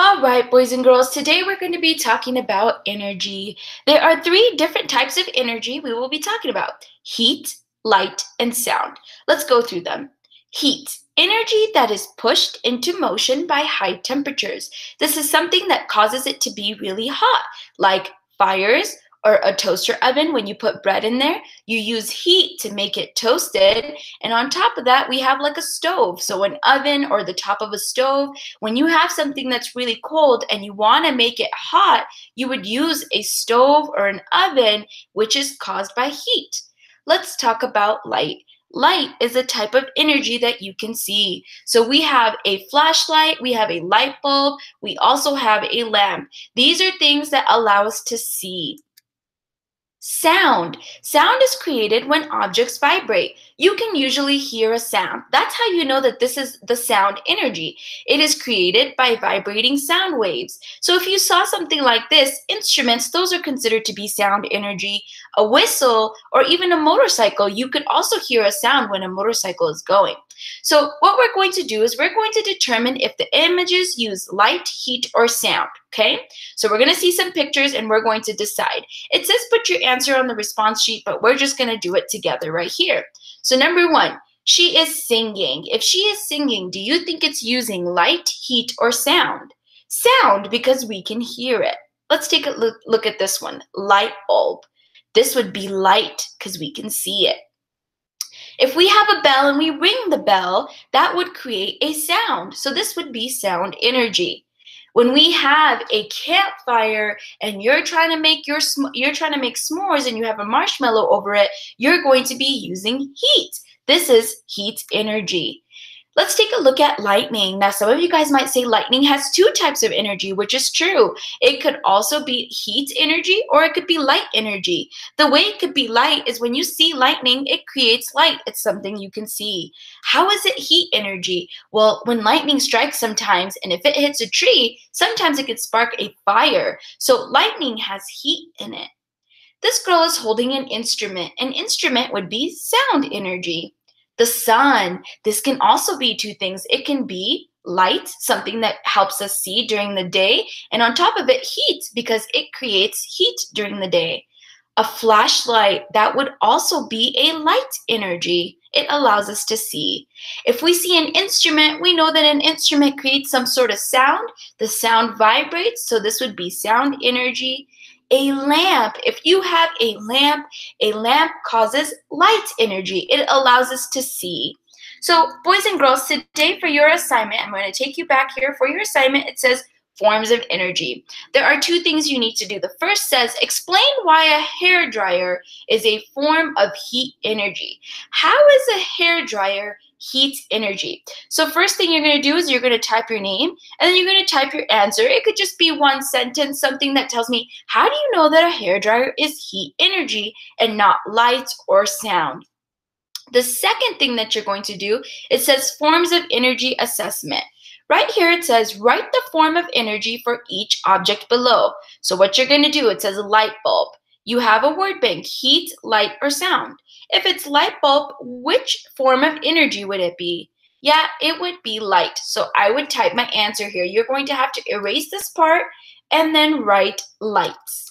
All right, boys and girls, today we're going to be talking about energy. There are three different types of energy we will be talking about heat, light, and sound. Let's go through them. Heat, energy that is pushed into motion by high temperatures. This is something that causes it to be really hot, like fires, or a toaster oven, when you put bread in there, you use heat to make it toasted. And on top of that, we have like a stove. So an oven or the top of a stove, when you have something that's really cold and you want to make it hot, you would use a stove or an oven, which is caused by heat. Let's talk about light. Light is a type of energy that you can see. So we have a flashlight, we have a light bulb, we also have a lamp. These are things that allow us to see. Sound. Sound is created when objects vibrate. You can usually hear a sound. That's how you know that this is the sound energy. It is created by vibrating sound waves. So if you saw something like this, instruments, those are considered to be sound energy. A whistle or even a motorcycle, you could also hear a sound when a motorcycle is going. So what we're going to do is we're going to determine if the images use light, heat, or sound, okay? So we're gonna see some pictures and we're going to decide. It says put your answer on the response sheet, but we're just gonna do it together right here. So number one, she is singing. If she is singing, do you think it's using light, heat, or sound? Sound, because we can hear it. Let's take a look, look at this one, light bulb. This would be light because we can see it. If we have a bell and we ring the bell, that would create a sound. So this would be sound energy. When we have a campfire and you're trying to make your you're trying to make s'mores and you have a marshmallow over it, you're going to be using heat. This is heat energy. Let's take a look at lightning. Now, some of you guys might say lightning has two types of energy, which is true. It could also be heat energy or it could be light energy. The way it could be light is when you see lightning, it creates light. It's something you can see. How is it heat energy? Well, when lightning strikes sometimes, and if it hits a tree, sometimes it could spark a fire. So lightning has heat in it. This girl is holding an instrument. An instrument would be sound energy the sun. This can also be two things. It can be light, something that helps us see during the day, and on top of it, heat, because it creates heat during the day. A flashlight, that would also be a light energy. It allows us to see. If we see an instrument, we know that an instrument creates some sort of sound. The sound vibrates, so this would be sound energy a lamp. If you have a lamp, a lamp causes light energy. It allows us to see. So, boys and girls, today for your assignment, I'm going to take you back here for your assignment. It says forms of energy. There are two things you need to do. The first says explain why a hair dryer is a form of heat energy. How is a hair dryer heat energy. So first thing you're going to do is you're going to type your name and then you're going to type your answer. It could just be one sentence, something that tells me, how do you know that a hair dryer is heat energy and not light or sound? The second thing that you're going to do, it says forms of energy assessment. Right here it says write the form of energy for each object below. So what you're going to do, it says a light bulb. You have a word bank, heat, light, or sound. If it's light bulb, which form of energy would it be? Yeah, it would be light. So I would type my answer here. You're going to have to erase this part and then write lights.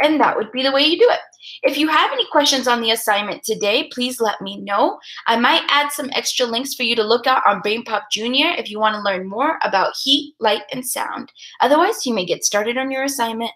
And that would be the way you do it. If you have any questions on the assignment today, please let me know. I might add some extra links for you to look at on BrainPop Junior if you want to learn more about heat, light, and sound. Otherwise, you may get started on your assignment.